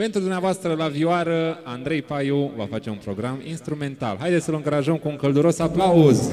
Pentru dumneavoastră la vioară, Andrei Paiu va face un program instrumental. Haideți să-l încurajăm cu un călduros aplauz!